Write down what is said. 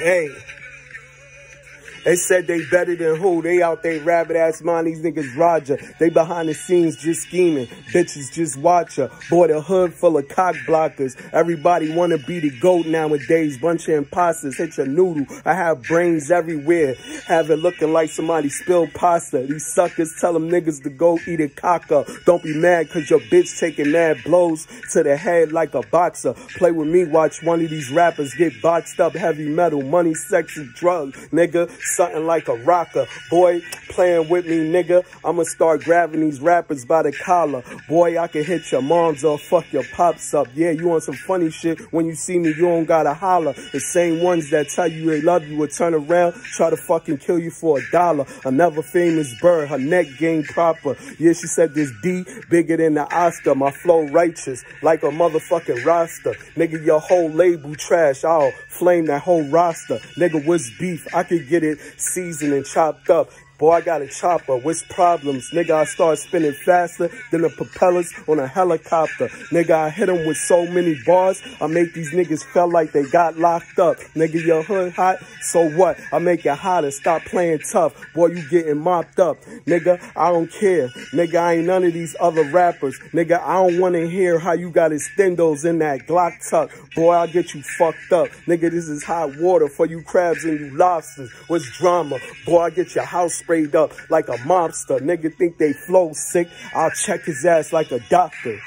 Hey. They said they better than who? They out there rabbit ass mind these niggas Roger. They behind the scenes just scheming. Bitches just watch her. Boy, the hood full of cock blockers. Everybody wanna be the goat nowadays. Bunch of imposters. Hit your noodle. I have brains everywhere. Have it looking like somebody spilled pasta. These suckers tell them niggas to go eat a cock. Don't be mad cause your bitch taking mad blows to the head like a boxer. Play with me, watch one of these rappers get boxed up heavy metal. Money, sex, and drugs. Nigga, something like a rocker. Boy, playing with me, nigga. I'ma start grabbing these rappers by the collar. Boy, I can hit your moms or fuck your pops up. Yeah, you on some funny shit. When you see me, you don't gotta holler. The same ones that tell you they love you will turn around, try to fucking kill you for a dollar. Another famous bird, her neck game proper. Yeah, she said this D bigger than the Oscar. My flow righteous, like a motherfucking roster. Nigga, your whole label trash. I'll flame that whole roster. Nigga, what's beef? I could get it seasoned and chopped up. Boy, I got a chopper. What's problems? Nigga, I start spinning faster than the propellers on a helicopter. Nigga, I hit them with so many bars. I make these niggas feel like they got locked up. Nigga, your hood hot? So what? I make it hotter. Stop playing tough. Boy, you getting mopped up. Nigga, I don't care. Nigga, I ain't none of these other rappers. Nigga, I don't want to hear how you got extendos in that Glock tuck. Boy, I'll get you fucked up. Nigga, this is hot water for you crabs and you lobsters. What's drama? Boy, I get your house sprayed up like a mobster. Nigga think they flow sick. I'll check his ass like a doctor.